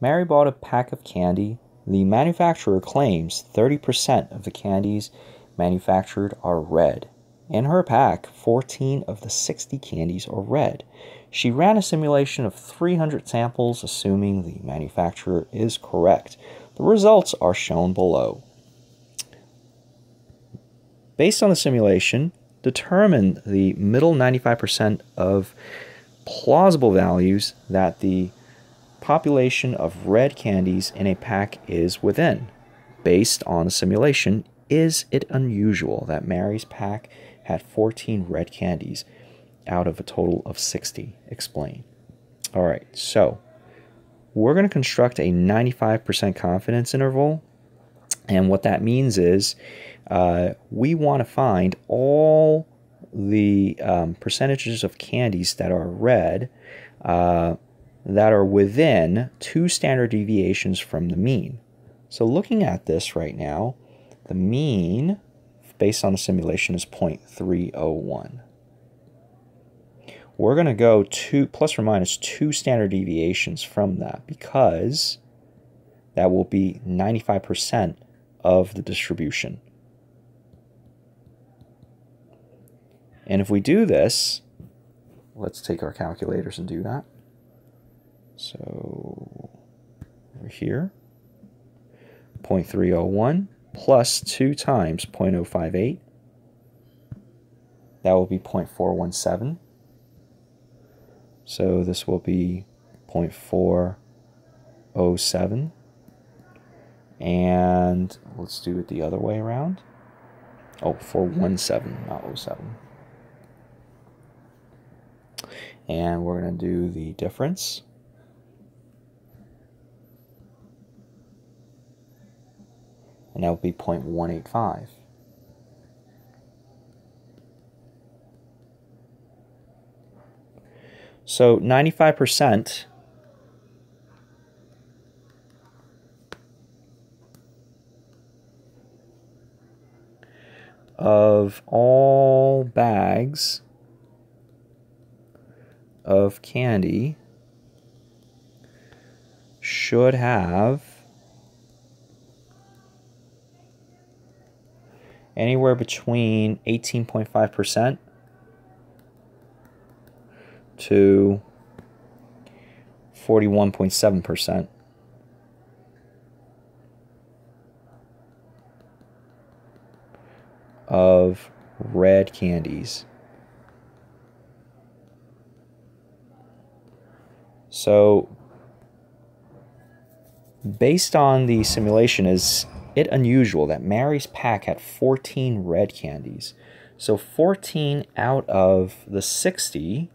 Mary bought a pack of candy. The manufacturer claims 30% of the candies manufactured are red. In her pack, 14 of the 60 candies are red. She ran a simulation of 300 samples, assuming the manufacturer is correct. The results are shown below. Based on the simulation, determine the middle 95% of plausible values that the population of red candies in a pack is within. Based on the simulation, is it unusual that Mary's pack had 14 red candies out of a total of 60? Explain. All right, so we're going to construct a 95% confidence interval. And what that means is uh, we want to find all the um, percentages of candies that are red uh, that are within two standard deviations from the mean. So looking at this right now, the mean based on the simulation is 0.301. We're going to go two plus or minus two standard deviations from that because that will be 95% of the distribution. And if we do this, let's take our calculators and do that. So over here, 0.301 plus 2 times 0.058. That will be 0.417. So this will be 0.407. And let's do it the other way around. Oh, 417, not 07. And we're going to do the difference. And that would be 0.185. So 95% of all bags of candy should have anywhere between 18.5% to 41.7%. of red candies. So based on the simulation is it unusual that Mary's pack had 14 red candies. So 14 out of the 60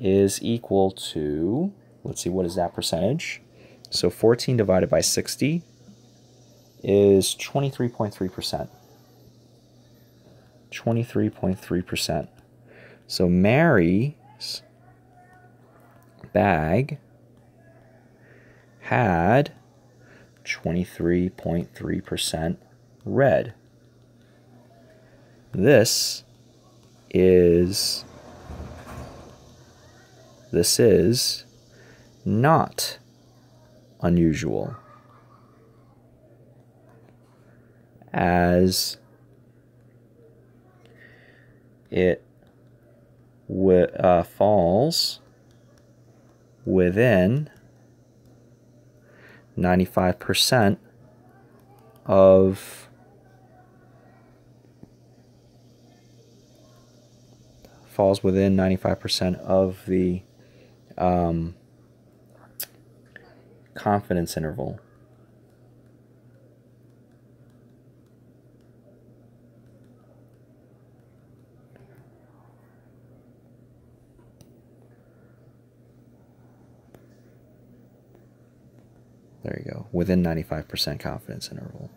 is equal to, let's see, what is that percentage? So 14 divided by 60 is 23.3%. 23.3%. So Mary's bag had 23.3% red. This is this is not unusual as it uh, falls within 95% of falls within 95% of the um, confidence interval. There you go, within 95% confidence interval.